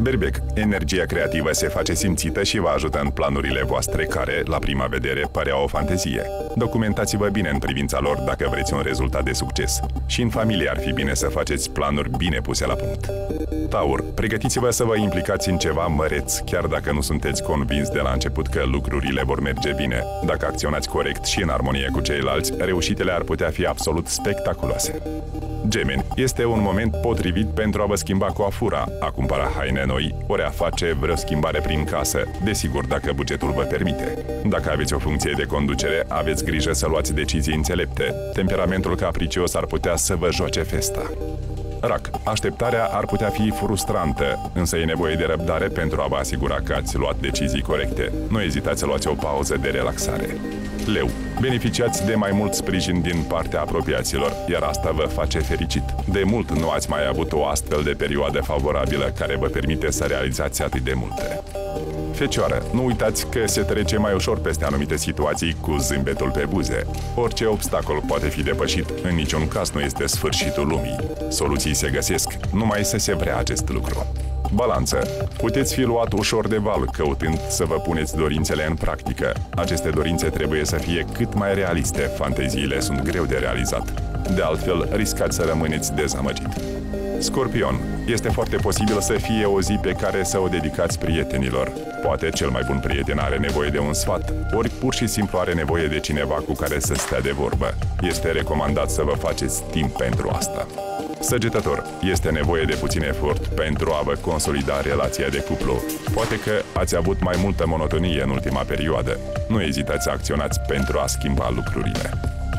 Berbec, energia creativă se face simțită și vă ajută în planurile voastre care, la prima vedere, părea o fantezie. Documentați-vă bine în privința lor dacă vreți un rezultat de succes. Și în familie ar fi bine să faceți planuri bine puse la punct. Taur, pregătiți-vă să vă implicați în ceva măreț, chiar dacă nu sunteți convins de la început că lucrurile vor merge bine. Dacă acționați corect și în armonie cu ceilalți, reușitele ar putea fi absolut spectaculoase. Gemeni, este un moment potrivit pentru a vă schimba coafura, a cumpăra haine noi, ori a face vreo schimbare prin casă, desigur dacă bugetul vă permite. Dacă aveți o funcție de conducere, aveți grijă să luați decizii înțelepte. Temperamentul capricios ar putea să vă joace festa. Rac, așteptarea ar putea fi frustrantă, însă e nevoie de răbdare pentru a vă asigura că ați luat decizii corecte. Nu ezitați să luați o pauză de relaxare. Leu, beneficiați de mai mult sprijin din partea apropiaților, iar asta vă face fericit. De mult nu ați mai avut o astfel de perioadă favorabilă care vă permite să realizați atât de multe. Fecioară, nu uitați că se trece mai ușor peste anumite situații cu zâmbetul pe buze. Orice obstacol poate fi depășit, în niciun caz nu este sfârșitul lumii. Soluții se găsesc, numai să se vrea acest lucru. Balanță. Puteți fi luat ușor de val căutând să vă puneți dorințele în practică. Aceste dorințe trebuie să fie cât mai realiste, fanteziile sunt greu de realizat. De altfel, riscați să rămâneți dezamăgit. Scorpion. Este foarte posibil să fie o zi pe care să o dedicați prietenilor. Poate cel mai bun prieten are nevoie de un sfat, ori pur și simplu are nevoie de cineva cu care să stea de vorbă. Este recomandat să vă faceți timp pentru asta. Săgetător, este nevoie de puțin efort pentru a vă consolida relația de cuplu. Poate că ați avut mai multă monotonie în ultima perioadă. Nu ezitați să acționați pentru a schimba lucrurile.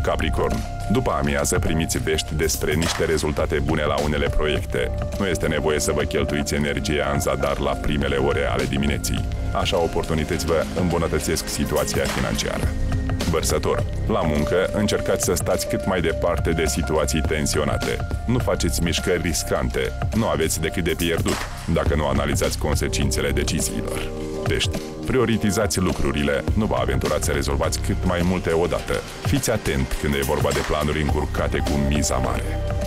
Capricorn, după amiază primiți vești despre niște rezultate bune la unele proiecte. Nu este nevoie să vă cheltuiți energia în zadar la primele ore ale dimineții. Așa oportunități vă îmbunătățesc situația financiară. Vărsător. La muncă, încercați să stați cât mai departe de situații tensionate. Nu faceți mișcări riscante. Nu aveți decât de pierdut, dacă nu analizați consecințele deciziilor. Deci, prioritizați lucrurile, nu vă aventurați să rezolvați cât mai multe odată. Fiți atent când e vorba de planuri încurcate cu miza mare.